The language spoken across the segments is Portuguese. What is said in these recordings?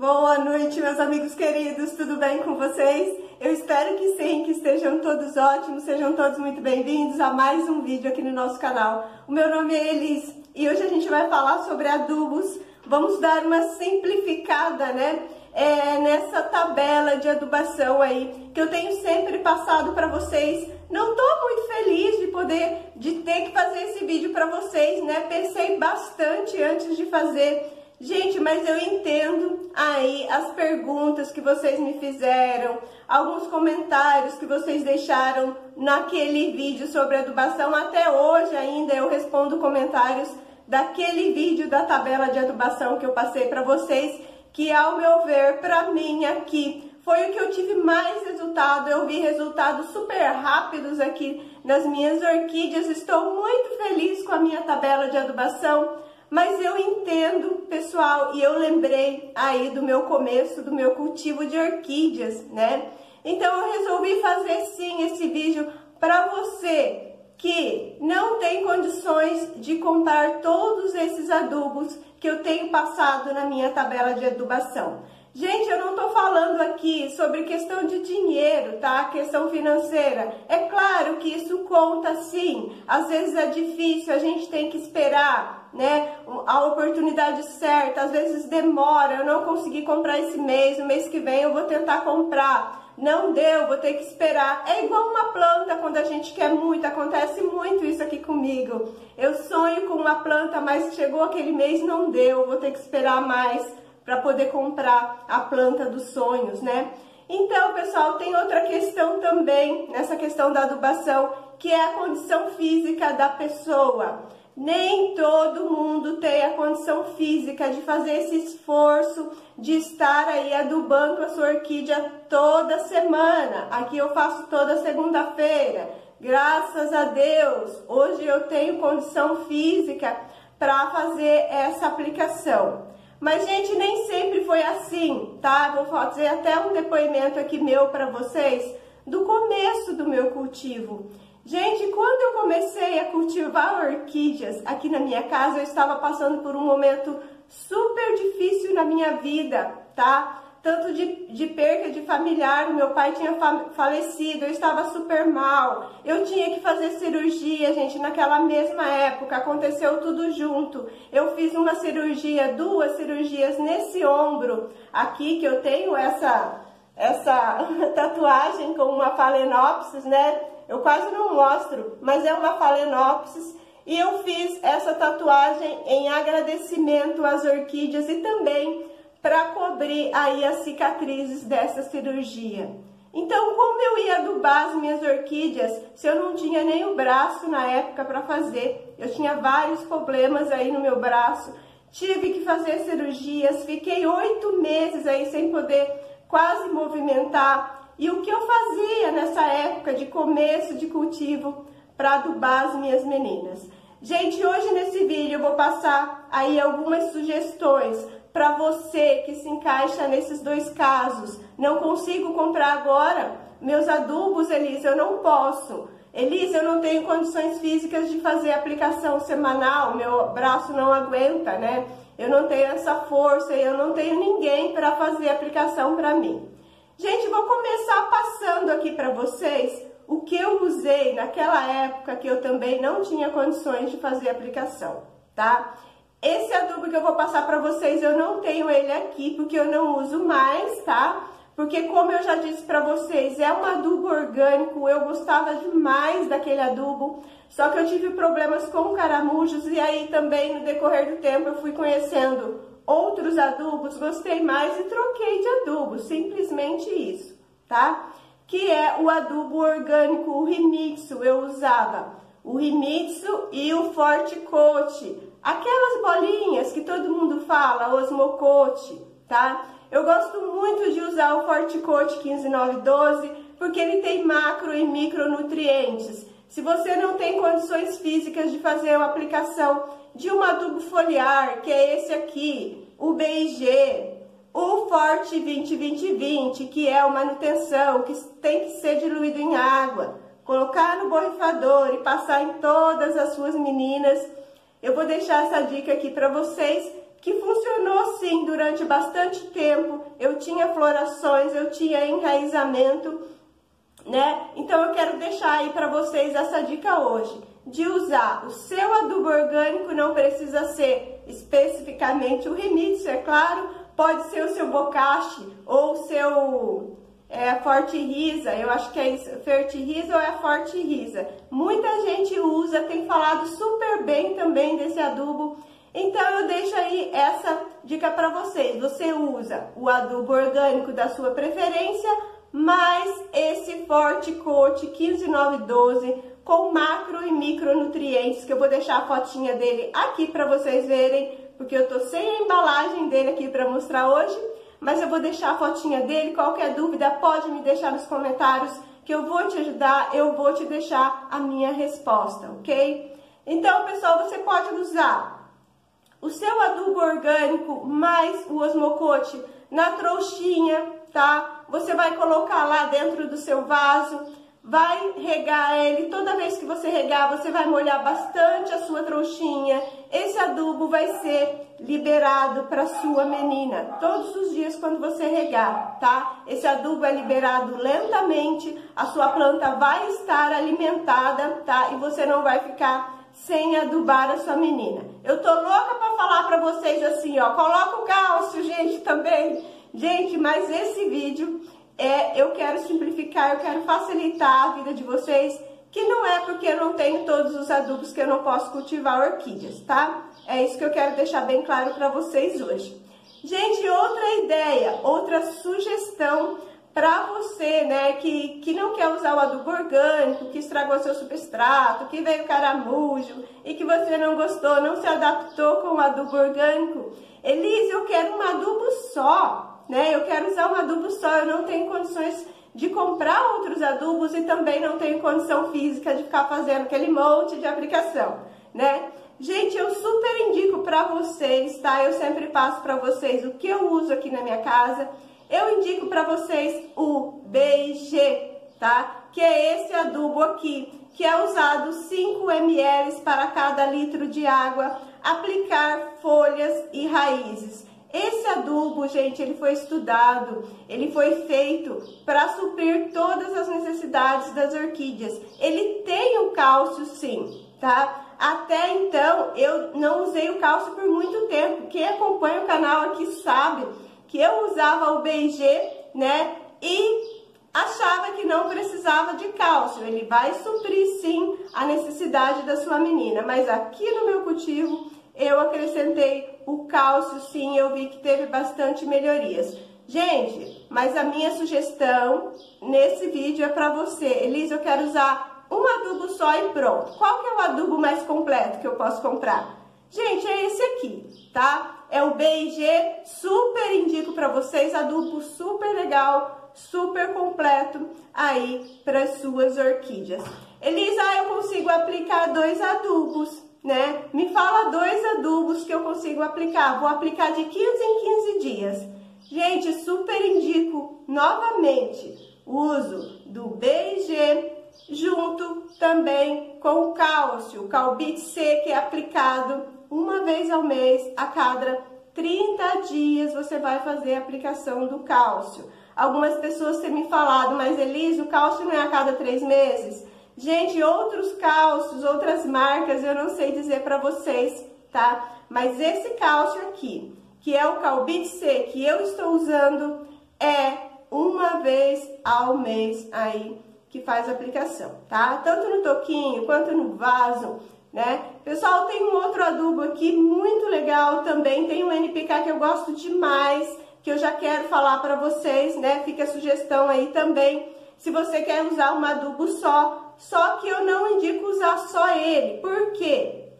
Boa noite, meus amigos queridos, tudo bem com vocês? Eu espero que sim, que estejam todos ótimos, sejam todos muito bem-vindos a mais um vídeo aqui no nosso canal. O meu nome é Elis e hoje a gente vai falar sobre adubos. Vamos dar uma simplificada, né? É, nessa tabela de adubação aí que eu tenho sempre passado para vocês. Não tô muito feliz de poder, de ter que fazer esse vídeo para vocês, né? Pensei bastante antes de fazer Gente, mas eu entendo aí as perguntas que vocês me fizeram, alguns comentários que vocês deixaram naquele vídeo sobre adubação. Até hoje ainda eu respondo comentários daquele vídeo da tabela de adubação que eu passei para vocês, que ao meu ver, para mim aqui, foi o que eu tive mais resultado. Eu vi resultados super rápidos aqui nas minhas orquídeas. Estou muito feliz com a minha tabela de adubação mas eu entendo, pessoal, e eu lembrei aí do meu começo, do meu cultivo de orquídeas, né? Então eu resolvi fazer sim esse vídeo para você que não tem condições de comprar todos esses adubos que eu tenho passado na minha tabela de adubação. Gente, eu não estou falando aqui sobre questão de dinheiro, tá? Questão financeira. É claro que isso conta sim. Às vezes é difícil, a gente tem que esperar né, a oportunidade certa, às vezes demora, eu não consegui comprar esse mês, no mês que vem eu vou tentar comprar. Não deu, vou ter que esperar. É igual uma planta quando a gente quer muito, acontece muito isso aqui comigo. Eu sonho com uma planta, mas chegou aquele mês não deu, vou ter que esperar mais para poder comprar a planta dos sonhos, né? Então, pessoal, tem outra questão também nessa questão da adubação, que é a condição física da pessoa. Nem todo mundo tem a condição física de fazer esse esforço de estar aí adubando a sua orquídea toda semana. Aqui eu faço toda segunda-feira. Graças a Deus, hoje eu tenho condição física para fazer essa aplicação. Mas, gente, nem sempre foi assim, tá? Vou fazer até um depoimento aqui meu para vocês do começo do meu cultivo. Gente, quando eu comecei a cultivar orquídeas aqui na minha casa, eu estava passando por um momento super difícil na minha vida, tá? Tanto de, de perca de familiar, meu pai tinha falecido, eu estava super mal, eu tinha que fazer cirurgia, gente, naquela mesma época, aconteceu tudo junto. Eu fiz uma cirurgia, duas cirurgias nesse ombro aqui, que eu tenho essa, essa tatuagem com uma falenopsis, né? Eu quase não mostro, mas é uma Phalaenopsis e eu fiz essa tatuagem em agradecimento às orquídeas e também para cobrir aí as cicatrizes dessa cirurgia. Então, como eu ia adubar as minhas orquídeas se eu não tinha nem o braço na época para fazer? Eu tinha vários problemas aí no meu braço, tive que fazer cirurgias, fiquei oito meses aí sem poder quase movimentar e o que eu fazia nessa época de começo de cultivo para adubar as minhas meninas. Gente, hoje nesse vídeo eu vou passar aí algumas sugestões para você que se encaixa nesses dois casos. Não consigo comprar agora meus adubos, Elisa, eu não posso. Elisa, eu não tenho condições físicas de fazer aplicação semanal, meu braço não aguenta, né? Eu não tenho essa força, eu não tenho ninguém para fazer aplicação para mim. Gente, vou começar passando aqui para vocês o que eu usei naquela época que eu também não tinha condições de fazer aplicação, tá? Esse adubo que eu vou passar para vocês, eu não tenho ele aqui porque eu não uso mais, tá? Porque como eu já disse para vocês, é um adubo orgânico, eu gostava demais daquele adubo, só que eu tive problemas com caramujos e aí também no decorrer do tempo eu fui conhecendo outros adubos, gostei mais e troquei de adubo, simplesmente isso, tá? Que é o adubo orgânico, o Rimitsu, eu usava o Rimitsu e o Forte Coat, aquelas bolinhas que todo mundo fala, Osmocote, tá? Eu gosto muito de usar o Forte Coat 15912 porque ele tem macro e micronutrientes. Se você não tem condições físicas de fazer uma aplicação de um adubo foliar, que é esse aqui, o BIG, o Forte 20-20-20, que é o manutenção, que tem que ser diluído em água, colocar no borrifador e passar em todas as suas meninas. Eu vou deixar essa dica aqui para vocês, que funcionou sim durante bastante tempo. Eu tinha florações, eu tinha enraizamento, né? Então eu quero deixar aí para vocês essa dica hoje de usar o seu adubo orgânico, não precisa ser especificamente o remix, é claro, pode ser o seu bocache ou o seu é, forte risa, eu acho que é isso, risa ou é forte risa. Muita gente usa, tem falado super bem também desse adubo, então eu deixo aí essa dica para vocês. Você usa o adubo orgânico da sua preferência, mais esse Forte Coat 15912 com macro e micronutrientes, que eu vou deixar a fotinha dele aqui para vocês verem, porque eu tô sem a embalagem dele aqui para mostrar hoje, mas eu vou deixar a fotinha dele, qualquer dúvida pode me deixar nos comentários, que eu vou te ajudar, eu vou te deixar a minha resposta, ok? Então, pessoal, você pode usar o seu adubo orgânico mais o osmocote na trouxinha, tá? Você vai colocar lá dentro do seu vaso, vai regar ele, toda vez que você regar, você vai molhar bastante a sua trouxinha. Esse adubo vai ser liberado para sua menina todos os dias quando você regar, tá? Esse adubo é liberado lentamente, a sua planta vai estar alimentada, tá? E você não vai ficar sem adubar a sua menina. Eu tô louca para falar para vocês assim, ó, coloca o cálcio, gente, também. Gente, mas esse vídeo é, eu quero simplificar, eu quero facilitar a vida de vocês, que não é porque eu não tenho todos os adubos que eu não posso cultivar orquídeas, tá? É isso que eu quero deixar bem claro para vocês hoje. Gente, outra ideia, outra sugestão para você, né, que, que não quer usar o adubo orgânico, que estragou seu substrato, que veio caramujo e que você não gostou, não se adaptou com o adubo orgânico. Elise, eu quero um adubo só né? Eu quero usar um adubo só, eu não tenho condições de comprar outros adubos e também não tenho condição física de ficar fazendo aquele monte de aplicação, né? Gente, eu super indico para vocês, tá? Eu sempre passo para vocês o que eu uso aqui na minha casa. Eu indico para vocês o BG, tá? Que é esse adubo aqui, que é usado 5 ml para cada litro de água, aplicar folhas e raízes. Esse adubo, gente, ele foi estudado, ele foi feito para suprir todas as necessidades das orquídeas. Ele tem o cálcio, sim, tá? Até então, eu não usei o cálcio por muito tempo. Quem acompanha o canal aqui sabe que eu usava o BG, né? E achava que não precisava de cálcio. Ele vai suprir, sim, a necessidade da sua menina. Mas aqui no meu cultivo, eu acrescentei o cálcio, sim, eu vi que teve bastante melhorias. Gente, mas a minha sugestão nesse vídeo é para você. Elisa, eu quero usar um adubo só e pronto. Qual que é o adubo mais completo que eu posso comprar? Gente, é esse aqui, tá? É o BIG, super indico para vocês, adubo super legal, super completo aí para suas orquídeas. Elisa, eu consigo aplicar dois adubos né? Me fala dois adubos que eu consigo aplicar. Vou aplicar de 15 em 15 dias. Gente, super indico novamente o uso do BG junto também com o cálcio, o Calbit C, que é aplicado uma vez ao mês, a cada 30 dias você vai fazer a aplicação do cálcio. Algumas pessoas têm me falado, mas Elise, o cálcio não é a cada três meses? Gente, outros cálcios, outras marcas, eu não sei dizer para vocês, tá? Mas esse cálcio aqui, que é o Calbit C, que eu estou usando, é uma vez ao mês aí que faz aplicação, tá? Tanto no toquinho quanto no vaso, né? Pessoal, tem um outro adubo aqui muito legal também, tem um NPK que eu gosto demais, que eu já quero falar para vocês, né? Fica a sugestão aí também, se você quer usar um adubo só, só que eu não indico usar só ele. Por quê?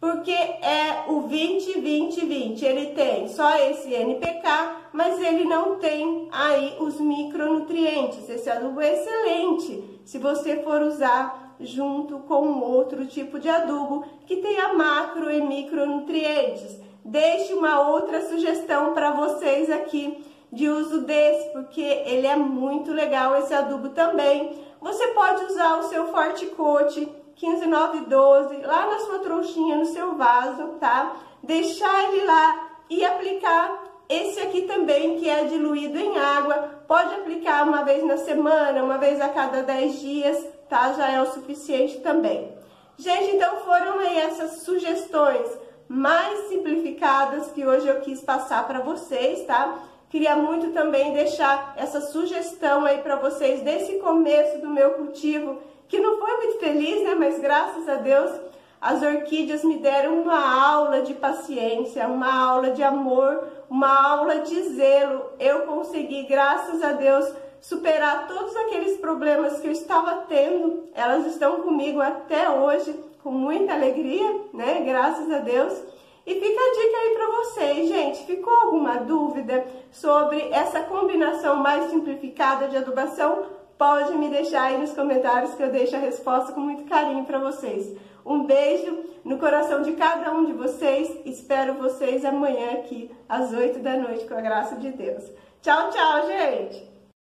Porque é o 20-20-20. Ele tem só esse NPK, mas ele não tem aí os micronutrientes. Esse adubo é excelente se você for usar junto com outro tipo de adubo que tenha macro e micronutrientes. Deixe uma outra sugestão para vocês aqui de uso desse, porque ele é muito legal esse adubo também você pode usar o seu Forte Coat 15912 lá na sua trouxinha, no seu vaso, tá? Deixar ele lá e aplicar esse aqui também, que é diluído em água. Pode aplicar uma vez na semana, uma vez a cada 10 dias, tá? Já é o suficiente também. Gente, então foram aí essas sugestões mais simplificadas que hoje eu quis passar para vocês, tá? Queria muito também deixar essa sugestão aí para vocês desse começo do meu cultivo, que não foi muito feliz, né? Mas graças a Deus as orquídeas me deram uma aula de paciência, uma aula de amor, uma aula de zelo. Eu consegui, graças a Deus, superar todos aqueles problemas que eu estava tendo. Elas estão comigo até hoje, com muita alegria, né? Graças a Deus. E fica a dica aí vocês, gente. Ficou alguma dúvida sobre essa combinação mais simplificada de adubação? Pode me deixar aí nos comentários que eu deixo a resposta com muito carinho para vocês. Um beijo no coração de cada um de vocês. Espero vocês amanhã aqui às 8 da noite, com a graça de Deus. Tchau, tchau, gente!